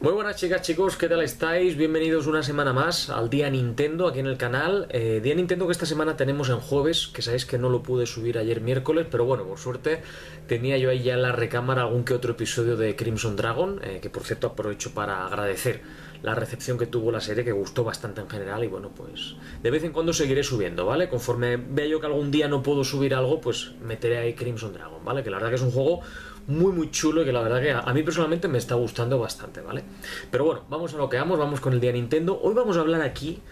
Muy buenas chicas, chicos, ¿qué tal estáis? Bienvenidos una semana más al Día Nintendo aquí en el canal. Eh, Día Nintendo que esta semana tenemos en jueves, que sabéis que no lo pude subir ayer miércoles, pero bueno, por suerte tenía yo ahí ya en la recámara algún que otro episodio de Crimson Dragon, eh, que por cierto aprovecho para agradecer la recepción que tuvo la serie, que gustó bastante en general y bueno, pues de vez en cuando seguiré subiendo, ¿vale? Conforme vea yo que algún día no puedo subir algo, pues meteré ahí Crimson Dragon, ¿vale? Que la verdad que es un juego muy muy chulo y que la verdad que a, mí personalmente me está gustando bastante, ¿vale? Pero bueno, vamos a lo que vamos, vamos con el día Nintendo. Hoy vamos a hablar aquí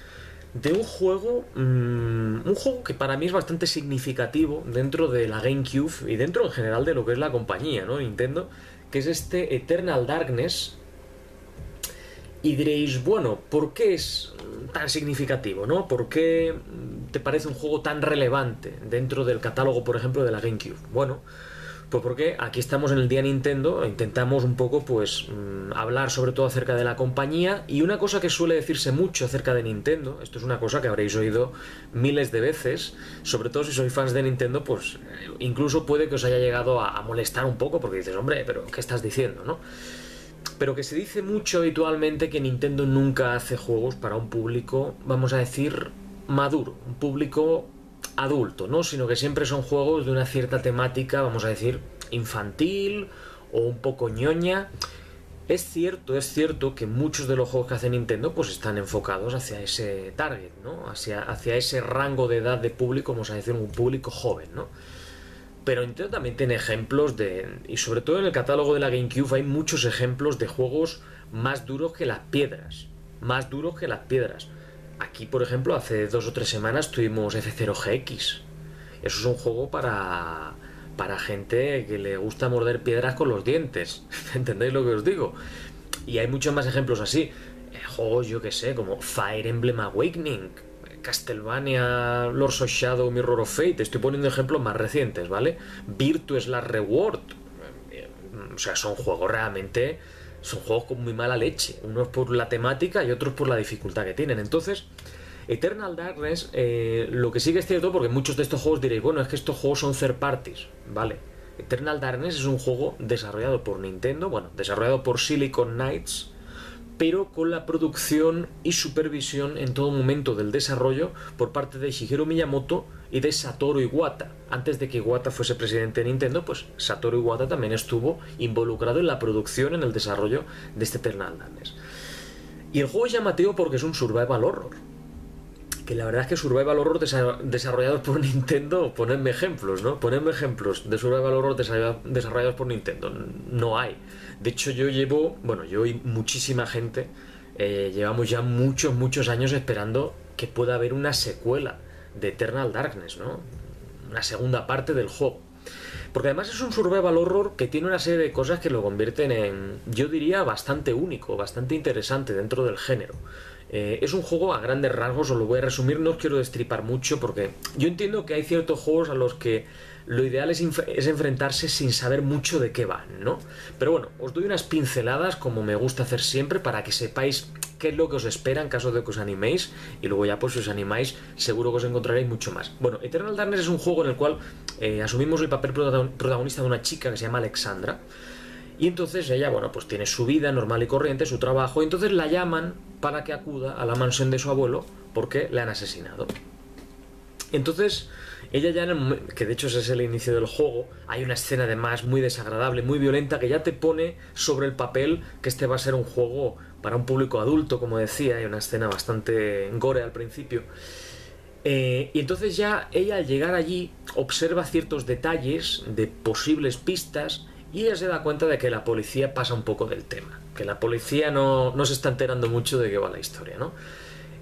de un juego, mm, un juego que para mí es bastante significativo dentro de la GameCube y dentro en general de lo que es la compañía, ¿no? Nintendo, que es este Eternal Darkness. Y diréis, bueno, ¿por qué es tan significativo, no? ¿Por qué te parece un juego tan relevante dentro del catálogo, por ejemplo, de la GameCube? Bueno, pues porque aquí estamos en el día Nintendo, intentamos un poco pues mm, hablar sobre todo acerca de la compañía y una cosa que suele decirse mucho acerca de Nintendo, esto es una cosa que habréis oído miles de veces, sobre todo si sois fans de Nintendo, pues eh, incluso puede que os haya llegado a, molestar un poco porque dices, hombre, pero ¿qué estás diciendo, no? Pero que se dice mucho habitualmente que Nintendo nunca hace juegos para un público, vamos a decir, maduro, un público adulto, ¿no? Sino que siempre son juegos de una cierta temática, vamos a decir, infantil o un poco ñoña. Es cierto, es cierto que muchos de los juegos que hace Nintendo pues están enfocados hacia ese target, ¿no? Hacia, hacia ese rango de edad de público, vamos a decir, un público joven, ¿no? Pero Nintendo también tiene ejemplos de... Y sobre todo en el catálogo de la GameCube hay muchos ejemplos de juegos más duros que las piedras. Más duros que las piedras. Aquí, por ejemplo, hace dos o tres semanas tuvimos F0GX. Eso es un juego para, para gente que le gusta morder piedras con los dientes. ¿Entendéis lo que os digo? Y hay muchos más ejemplos así. Eh, juegos, yo que sé, como Fire Emblem Awakening, Castlevania, Lords of Shadow, Mirror of Fate. Estoy poniendo ejemplos más recientes, ¿vale? Virtues la Reward. Eh, o sea, son juegos realmente son juegos con muy mala leche. Unos por la temática y otros por la dificultad que tienen. Entonces, Eternal Darkness, eh, lo que sí que es cierto, porque muchos de estos juegos diréis, bueno, es que estos juegos son third parties, ¿vale? Eternal Darkness es un juego desarrollado por Nintendo, bueno, desarrollado por Silicon Knights, pero con la producción y supervisión en todo momento del desarrollo por parte de Shigeru Miyamoto y de Satoru Iwata. Antes de que Iwata fuese presidente de Nintendo, pues Satoru Iwata también estuvo involucrado en la producción, en el desarrollo de este Eternal Darkness. Y el juego es llamativo porque es un survival horror. Que la verdad es que survival horror desarrollados por Nintendo, ponedme ejemplos, ¿no? Ponedme ejemplos de survival horror desarrollados por Nintendo. No hay. De hecho, yo llevo, bueno, yo y muchísima gente, eh, llevamos ya muchos, muchos años esperando que pueda haber una secuela de Eternal Darkness, ¿no? Una segunda parte del juego. Porque además es un survival horror que tiene una serie de cosas que lo convierten en, yo diría, bastante único, bastante interesante dentro del género. Eh, es un juego a grandes rasgos, os lo voy a resumir, no os quiero destripar mucho porque yo entiendo que hay ciertos juegos a los que lo ideal es, enfrentarse sin saber mucho de qué van, ¿no? Pero bueno, os doy unas pinceladas como me gusta hacer siempre para que sepáis qué es lo que os espera en caso de que os animéis y luego ya pues si os animáis seguro que os encontraréis mucho más. Bueno, Eternal Darkness es un juego en el cual eh, asumimos el papel protagonista de una chica que se llama Alexandra y entonces ella, bueno, pues tiene su vida normal y corriente, su trabajo, y entonces la llaman para que acuda a la mansión de su abuelo porque le han asesinado. Entonces, ella ya en el momento, que de hecho ese es el inicio del juego, hay una escena además muy desagradable, muy violenta, que ya te pone sobre el papel que este va a ser un juego para un público adulto, como decía, hay una escena bastante gore al principio. Eh, y entonces ya ella al llegar allí observa ciertos detalles de posibles pistas y ella se da cuenta de que la policía pasa un poco del tema, que la policía no, no se está enterando mucho de qué va la historia, ¿no?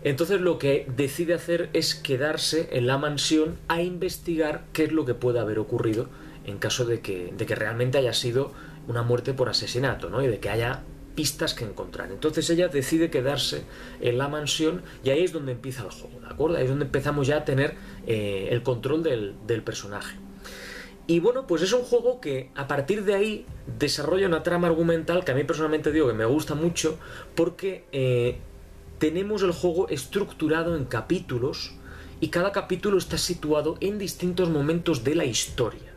Entonces lo que decide hacer es quedarse en la mansión a investigar qué es lo que puede haber ocurrido en caso de que, de que realmente haya sido una muerte por asesinato, ¿no? Y de que haya pistas que encontrar. Entonces ella decide quedarse en la mansión y ahí es donde empieza el juego, ¿de acuerdo? Ahí es donde empezamos ya a tener eh, el control del, personaje. Y bueno, pues es un juego que a partir de ahí desarrolla una trama argumental que a mí personalmente digo que me gusta mucho porque eh, tenemos el juego estructurado en capítulos y cada capítulo está situado en distintos momentos de la historia.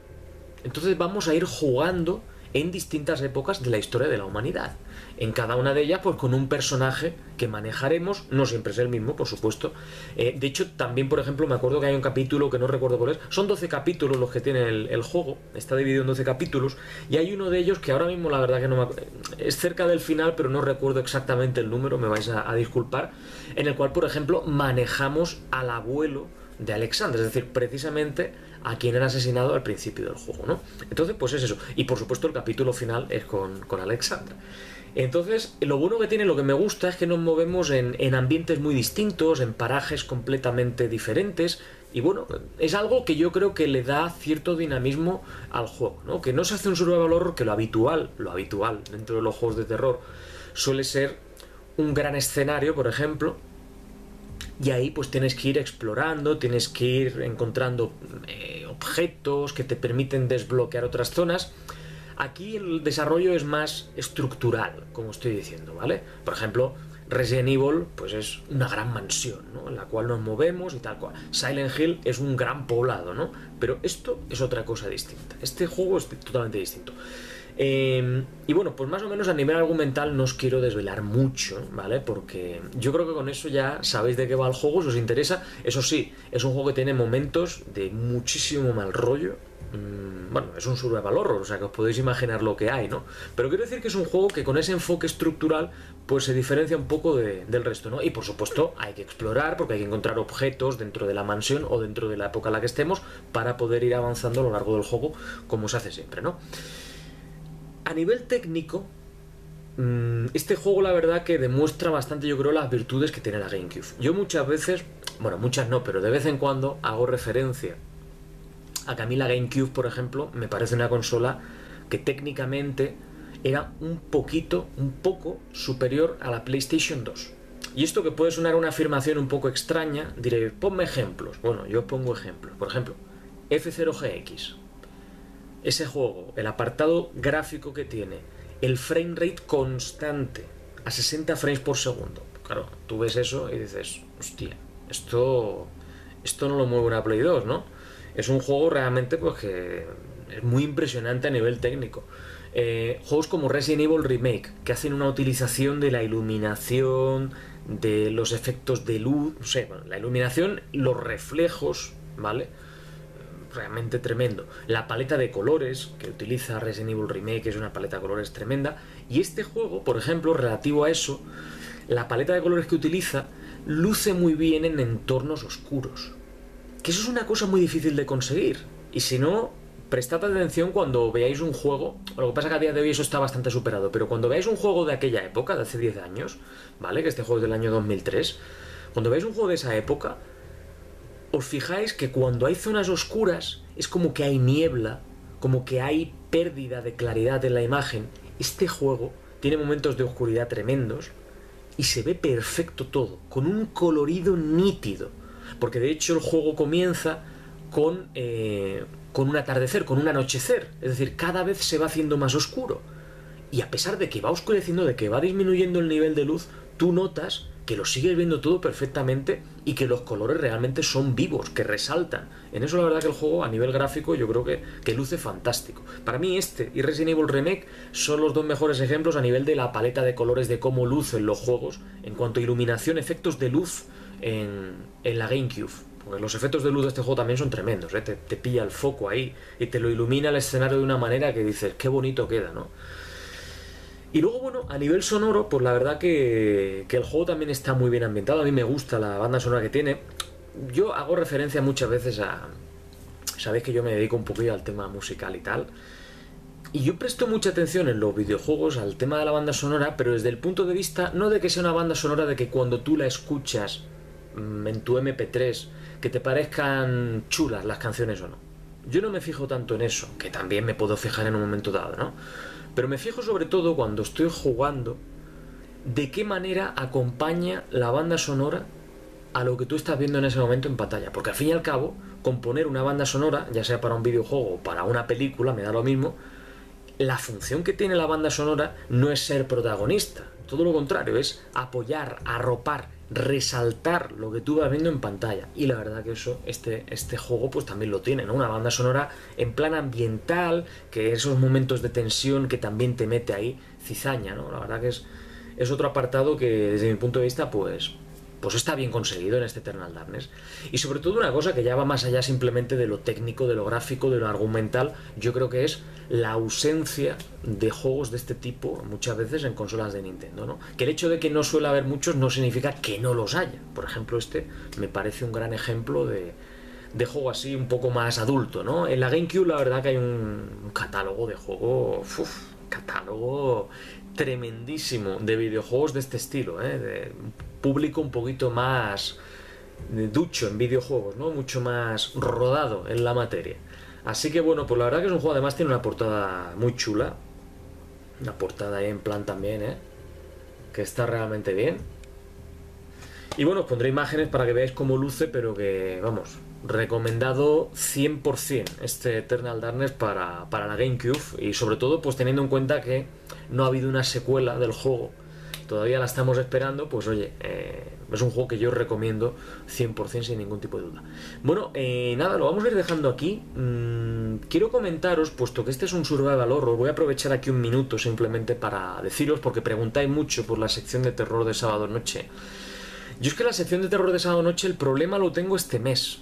Entonces vamos a ir jugando en distintas épocas de la historia de la humanidad. En cada una de ellas, pues con un personaje que manejaremos, no siempre es el mismo, por supuesto. Eh, de hecho, también, por ejemplo, me acuerdo que hay un capítulo que no recuerdo cuál es. Son 12 capítulos los que tiene el, juego, está dividido en 12 capítulos, y hay uno de ellos que ahora mismo la verdad que no me... Es cerca del final, pero no recuerdo exactamente el número, me vais a, a disculpar, en el cual, por ejemplo, manejamos al abuelo de Alexander, es decir, precisamente a quien era asesinado al principio del juego, ¿no? Entonces, pues es eso. Y por supuesto el capítulo final es con, con Alexander. Entonces, lo bueno que tiene, lo que me gusta es que nos movemos en, en, ambientes muy distintos, en parajes completamente diferentes. Y bueno, es algo que yo creo que le da cierto dinamismo al juego, ¿no? Que no se hace un survival horror que lo habitual, lo habitual dentro de los juegos de terror, suele ser un gran escenario, por ejemplo, y ahí pues tienes que ir explorando, tienes que ir encontrando eh, objetos que te permiten desbloquear otras zonas. Aquí el desarrollo es más estructural, como estoy diciendo, ¿vale? Por ejemplo, Resident Evil pues es una gran mansión, ¿no? En la cual nos movemos y tal cual. Silent Hill es un gran poblado, ¿no? Pero esto es otra cosa distinta. Este juego es totalmente distinto. Em, y bueno, pues más o menos a nivel argumental no os quiero desvelar mucho, ¿vale? Porque yo creo que con eso ya sabéis de qué va el juego, si os interesa. Eso sí, es un juego que tiene momentos de muchísimo mal rollo. Mm, bueno, es un survival horror, o sea que os podéis imaginar lo que hay, ¿no? Pero quiero decir que es un juego que con ese enfoque estructural pues se diferencia un poco del resto, ¿no? Y por supuesto hay que explorar porque hay que encontrar objetos dentro de la mansión o dentro de la época en la que estemos para poder ir avanzando a lo largo del juego como se hace siempre, ¿no? A nivel técnico, mm, este juego la verdad que demuestra bastante yo creo las virtudes que tiene la GameCube. Yo muchas veces, bueno muchas no, pero de vez en cuando hago referencia a que a mí la GameCube, por ejemplo, me parece una consola que técnicamente era un poquito, un poco superior a la PlayStation 2. Y esto que puede sonar una afirmación un poco extraña, diré, ponme ejemplos. Bueno, yo pongo ejemplos. Por ejemplo, F0GX ese juego, el apartado gráfico que tiene, el frame rate constante a 60 frames por segundo. Claro, tú ves eso y dices, hostia, esto, esto no lo mueve una Play 2, ¿no? Es un juego realmente pues que es muy impresionante a nivel técnico. Eh, juegos como Resident Evil Remake, que hacen una utilización de la iluminación, de los efectos de luz, no sé, la iluminación, los reflejos, ¿vale? Realmente tremendo. La paleta de colores que utiliza Resident Evil Remake es una paleta de colores tremenda. Y este juego, por ejemplo, relativo a eso, la paleta de colores que utiliza luce muy bien en entornos oscuros. Que eso es una cosa muy difícil de conseguir. Y si no, prestad atención cuando veáis un juego. Lo que pasa es que a día de hoy eso está bastante superado. Pero cuando veáis un juego de aquella época, de hace 10 años, ¿vale? Que este juego es del año 2003. Cuando veáis un juego de esa época, os fijáis que cuando hay zonas oscuras es como que hay niebla, como que hay pérdida de claridad en la imagen. Este juego tiene momentos de oscuridad tremendos y se ve perfecto todo, con un colorido nítido. Porque de hecho el juego comienza con, eh, con un atardecer, con un anochecer. Es decir, cada vez se va haciendo más oscuro. Y a pesar de que va oscureciendo, de que va disminuyendo el nivel de luz, tú notas que lo sigues viendo todo perfectamente y que los colores realmente son vivos, que resaltan. En eso la verdad que el juego a nivel gráfico yo creo que, luce fantástico. Para mí este y Resident Evil Remake son los dos mejores ejemplos a nivel de la paleta de colores de cómo lucen los juegos en cuanto a iluminación, efectos de luz en, en la GameCube. Porque los efectos de luz de este juego también son tremendos, ¿eh? te, te pilla el foco ahí y te lo ilumina el escenario de una manera que dices, qué bonito queda, ¿no? Y luego, bueno, a nivel sonoro, pues la verdad que, que, el juego también está muy bien ambientado. A mí me gusta la banda sonora que tiene. Yo hago referencia muchas veces a... Sabéis que yo me dedico un poquito al tema musical y tal. Y yo presto mucha atención en los videojuegos al tema de la banda sonora, pero desde el punto de vista no de que sea una banda sonora de que cuando tú la escuchas mm, en tu MP3, que te parezcan chulas las canciones o no. Yo no me fijo tanto en eso, que también me puedo fijar en un momento dado, ¿no? Pero me fijo sobre todo cuando estoy jugando de qué manera acompaña la banda sonora a lo que tú estás viendo en ese momento en pantalla. Porque al fin y al cabo, componer una banda sonora, ya sea para un videojuego o para una película, me da lo mismo, la función que tiene la banda sonora no es ser protagonista. Todo lo contrario, es apoyar, arropar, resaltar lo que tú vas viendo en pantalla. Y la verdad que eso, este, este juego pues también lo tiene, ¿no? Una banda sonora en plan ambiental, que esos momentos de tensión que también te mete ahí, cizaña, ¿no? La verdad que es, es otro apartado que desde mi punto de vista pues pues está bien conseguido en este Eternal Darkness. Y sobre todo una cosa que ya va más allá simplemente de lo técnico, de lo gráfico, de lo argumental, yo creo que es la ausencia de juegos de este tipo muchas veces en consolas de Nintendo, ¿no? Que el hecho de que no suele haber muchos no significa que no los haya. Por ejemplo, este me parece un gran ejemplo de, de juego así un poco más adulto, ¿no? En la GameCube la verdad que hay un, catálogo de juego, catálogo tremendísimo de videojuegos de este estilo, ¿eh? Público un poquito más ducho en videojuegos, ¿no? Mucho más rodado en la materia. Así que bueno, pues la verdad que es un juego, además tiene una portada muy chula. Una portada ahí en plan también, ¿eh? Que está realmente bien. Y bueno, os pondré imágenes para que veáis cómo luce, pero que, vamos, recomendado 100% este Eternal Darkness para, para la GameCube. Y sobre todo, pues teniendo en cuenta que no ha habido una secuela del juego todavía la estamos esperando, pues oye, eh, es un juego que yo recomiendo 100% sin ningún tipo de duda. Bueno, eh, nada, lo vamos a ir dejando aquí. Mm, quiero comentaros, puesto que este es un survival horror, voy a aprovechar aquí un minuto simplemente para deciros, porque preguntáis mucho por la sección de terror de sábado noche. Yo es que la sección de terror de sábado noche el problema lo tengo este mes.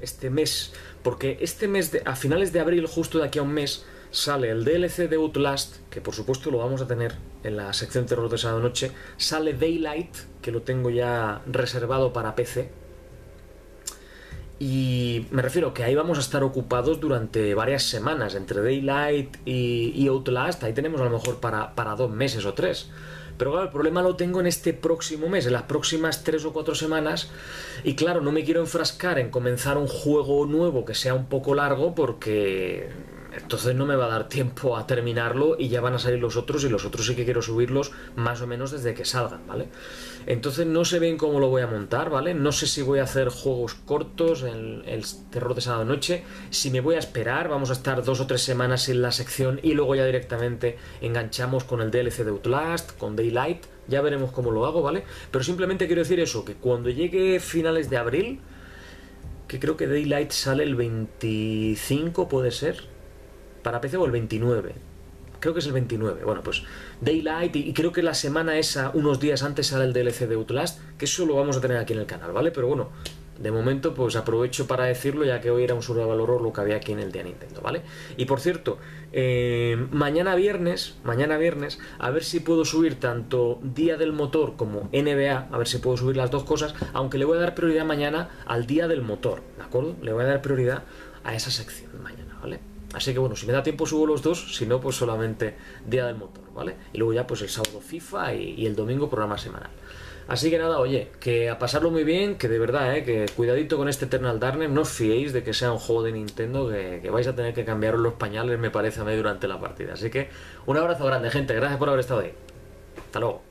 Este mes, porque este mes, a finales de abril, justo de aquí a un mes, sale el DLC de Outlast, que por supuesto lo vamos a tener en la sección terror de sábado noche, sale Daylight, que lo tengo ya reservado para PC. Y me refiero que ahí vamos a estar ocupados durante varias semanas, entre Daylight y, Outlast, ahí tenemos a lo mejor para, para dos meses o tres. Pero claro, el problema lo tengo en este próximo mes, en las próximas tres o cuatro semanas. Y claro, no me quiero enfrascar en comenzar un juego nuevo que sea un poco largo porque entonces no me va a dar tiempo a terminarlo y ya van a salir los otros y los otros sí que quiero subirlos más o menos desde que salgan, ¿vale? Entonces no sé bien cómo lo voy a montar, ¿vale? No sé si voy a hacer juegos cortos, el, el terror de sábado noche, si me voy a esperar, vamos a estar dos o tres semanas en la sección y luego ya directamente enganchamos con el DLC de Outlast, con Daylight, ya veremos cómo lo hago, ¿vale? Pero simplemente quiero decir eso, que cuando llegue finales de abril, que creo que Daylight sale el 25, puede ser, para PC o el 29. Creo que es el 29. Bueno, pues Daylight y, creo que la semana esa, unos días antes sale el DLC de Outlast, que eso lo vamos a tener aquí en el canal, ¿vale? Pero bueno, de momento pues aprovecho para decirlo ya que hoy era un survival horror lo que había aquí en el día Nintendo, ¿vale? Y por cierto, eh, mañana viernes, mañana viernes, a ver si puedo subir tanto Día del Motor como NBA, a ver si puedo subir las dos cosas, aunque le voy a dar prioridad mañana al Día del Motor, ¿de acuerdo? Le voy a dar prioridad a esa sección mañana. Así que bueno, si me da tiempo subo los dos, si no, pues solamente Día del Motor, ¿vale? Y luego ya pues el sábado FIFA y, el domingo programa semanal. Así que nada, oye, que a pasarlo muy bien, que de verdad, ¿eh? que cuidadito con este Eternal Darkness, no os fiéis de que sea un juego de Nintendo, que, que vais a tener que cambiaros los pañales, me parece a mí, durante la partida. Así que un abrazo grande, gente, gracias por haber estado ahí. Hasta luego.